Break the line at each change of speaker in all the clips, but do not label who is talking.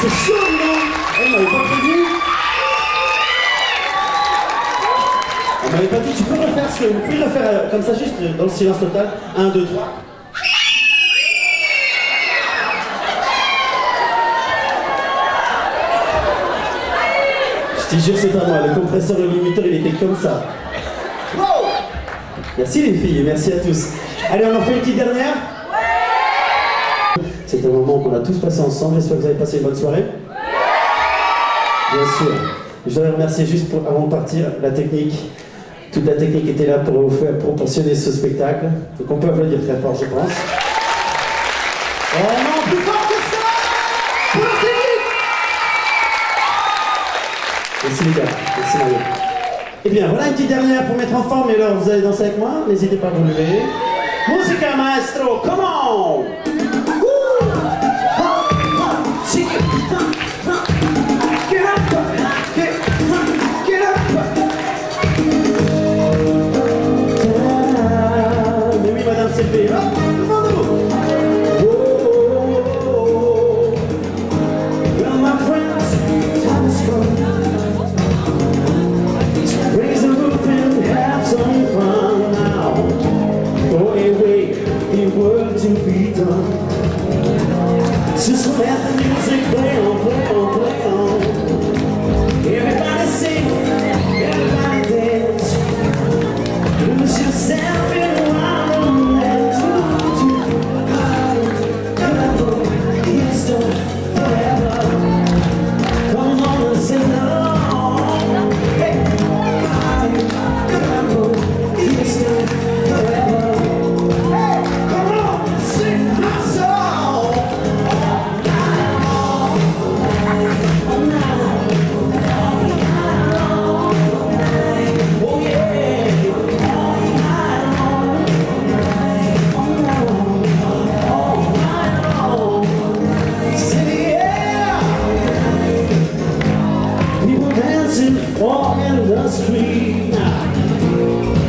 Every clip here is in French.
c'est chaud, non Elle m'avait pas prévenu. Elle m'avait pas dit, tu peux refaire ce que vous pouvez refaire euh, comme ça, juste euh, dans le silence total. 1, 2, 3. Je te jure, c'est pas moi. Le compresseur, le limiteur, il était comme ça. Merci les filles, merci à tous. Allez, on en fait une petite dernière C'est un moment qu'on a tous passé ensemble. J'espère que vous avez passé une bonne soirée. Bien sûr. Je voudrais remercier juste pour, avant de partir la technique. Toute la technique était là pour vous faire proportionner ce spectacle. Donc on peut applaudir très fort, je pense. Oh non, plus fort que ça Pour technique Merci les gars, merci Mario. Eh bien, voilà une petite dernière pour mettre en forme. Et alors, vous allez danser avec moi N'hésitez pas à vous lever. Musica maestro, come on dancing, walking the street now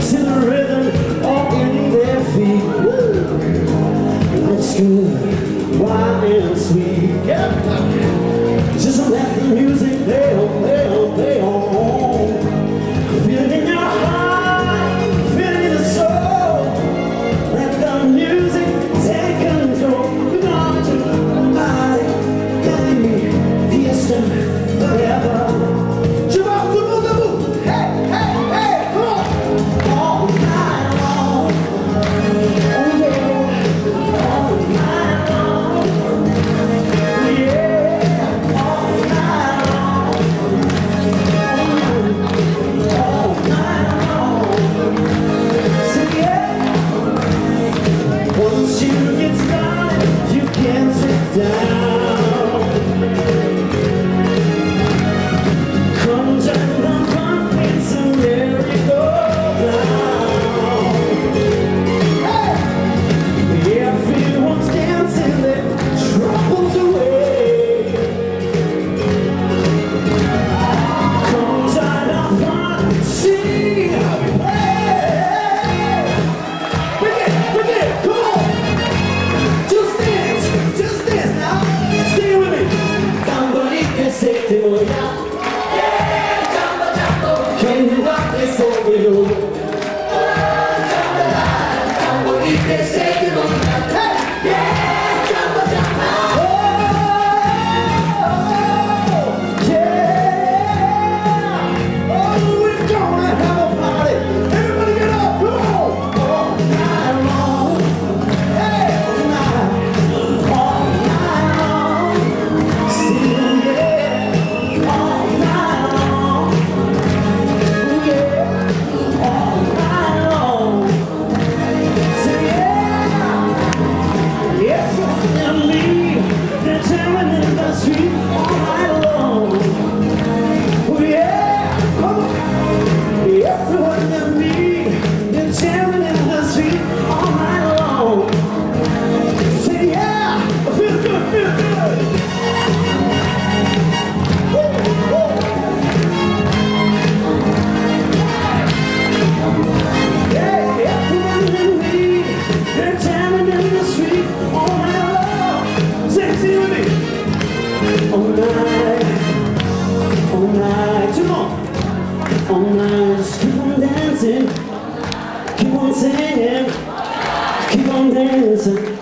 the rhythm all in their feet. Woo! Good, wild and sweet. Dancing,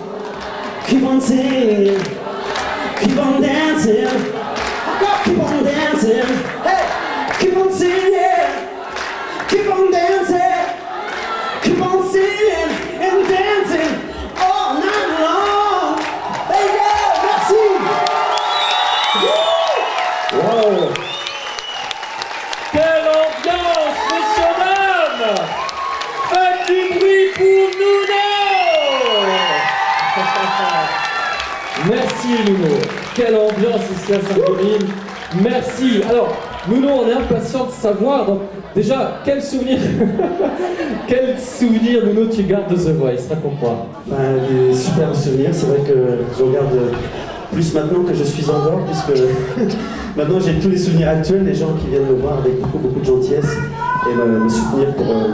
keep on singing, keep on dancing, keep on dancing, hey, keep on singing, keep on dancing, keep on Merci
Nuno Quelle ambiance ici à Saint-Pauline Merci. Alors, Nuno, on est impatient de savoir, donc, déjà, quel souvenir Quel souvenir, Nuno, tu gardes de The Voice Raconte-moi.
Ben, des super souvenirs, c'est vrai que je regarde plus maintenant que je suis en puisque maintenant j'ai tous les souvenirs actuels, les gens qui viennent me voir avec beaucoup, beaucoup de gentillesse et me, soutenir pour, euh,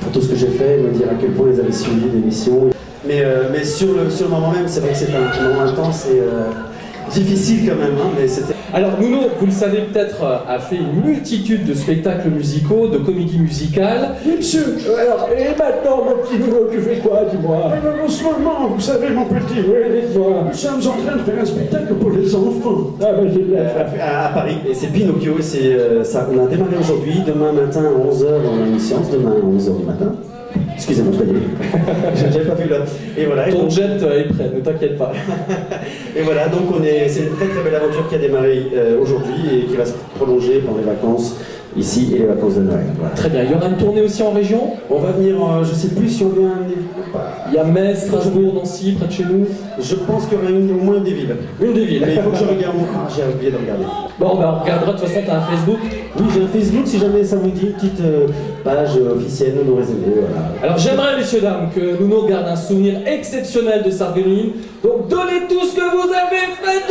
pour tout ce que j'ai fait, me dire à quel point ils avaient suivi l'émission. Mais, euh, mais sur, le, sur le moment même, c'est vrai que c'était un moment intense et euh, difficile quand même, hein, mais c'était
Alors Nuno, vous le savez peut-être, euh, a fait une multitude de spectacles musicaux, de comédies musicales.
Oui, monsieur. Alors, et maintenant, mon petit nouveau, tu fais quoi, dis-moi? Eh En ce moment, vous savez, mon petit, oui, dites-moi. Nous sommes en train de faire un spectacle pour les enfants. Ah, ben, j'ai fait.
à, à Paris, et c'est Pinocchio, et c'est, euh, ça, on a démarré aujourd'hui, demain matin à 11h, on a une séance, demain à 11h du matin. Excusez-moi, je. J'avais pas vu l'autre. Et voilà, et
Ton
donc,
jet est prêt, ne t'inquiète pas.
et voilà, donc on est, c'est une très très belle aventure qui a démarré euh, aujourd'hui et qui va se prolonger pendant les vacances ici et les vacances de Noël. Voilà.
Très bien, il y aura une tournée aussi en région
On va venir, euh, je sais plus si on vient.
Il y a Metz, Strasbourg, Nancy, près de chez nous.
Je pense qu'il y aura une, au moins des villes.
Une des villes.
Mais il faut que je regarde mon. Ah, j'ai oublié de regarder.
Bon, ben on regardera, de toute façon, t'as un Facebook.
Oui, j'ai un Facebook si jamais ça vous dit, une petite euh, page euh, officielle, nous nous réserver, voilà.
Alors j'aimerais, messieurs, dames, que Nuno garde un souvenir exceptionnel de Sarreguemines. Donc donnez tout ce que vous avez fait